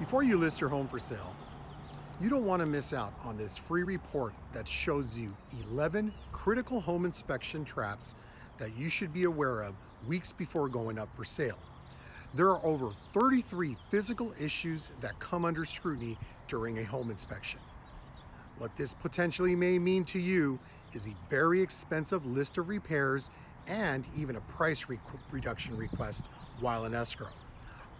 Before you list your home for sale, you don't want to miss out on this free report that shows you 11 critical home inspection traps that you should be aware of weeks before going up for sale. There are over 33 physical issues that come under scrutiny during a home inspection. What this potentially may mean to you is a very expensive list of repairs and even a price re reduction request while in escrow.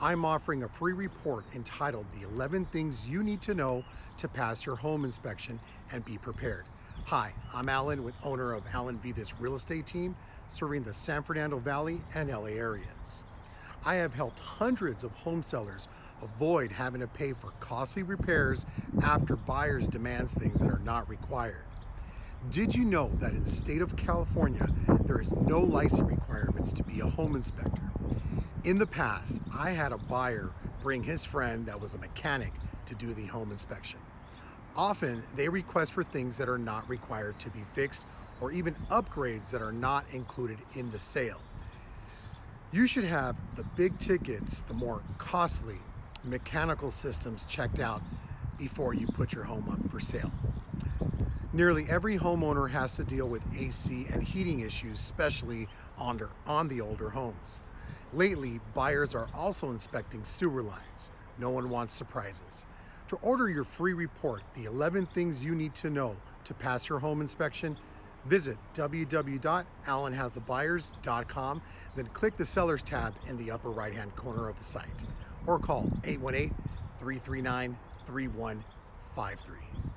I'm offering a free report entitled The 11 Things You Need to Know to Pass Your Home Inspection and Be Prepared. Hi, I'm Allan with owner of Allan V. This Real Estate Team serving the San Fernando Valley and LA areas. I have helped hundreds of home sellers avoid having to pay for costly repairs after buyers demands things that are not required. Did you know that in the state of California, there is no license requirements to be a home inspector? In the past, I had a buyer bring his friend that was a mechanic to do the home inspection. Often, they request for things that are not required to be fixed or even upgrades that are not included in the sale. You should have the big tickets, the more costly mechanical systems checked out before you put your home up for sale. Nearly every homeowner has to deal with AC and heating issues, especially on, on the older homes. Lately, buyers are also inspecting sewer lines. No one wants surprises. To order your free report, The 11 Things You Need to Know to Pass Your Home Inspection, visit www.allanhasthebuyers.com, then click the Sellers tab in the upper right-hand corner of the site, or call 818 339 3153.